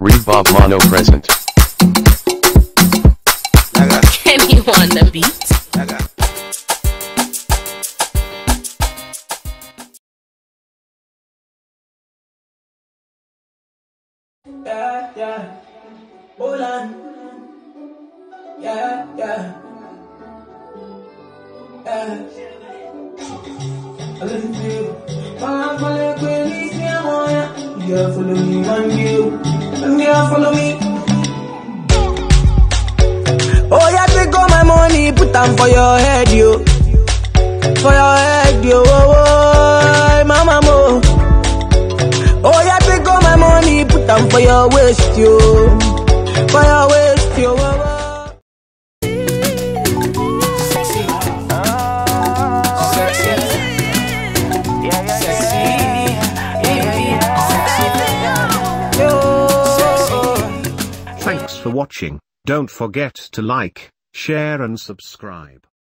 Read Bob Mono present. Kenny on the beat. Yeah, yeah. Hold on. Yeah, yeah. Yeah. I listen to you. Mama, follow me, please, me, I'm on ya. Yeah, follow me, one you. And yeah, follow me. Oh, yeah, take all my money, put them for your head, yo. For your head, yo. Oh, oh, mama, mo. Oh, yeah, take all my money, put them for your waist, yo. For your waist, For watching. Don't forget to like, share and subscribe.